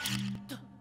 きっと。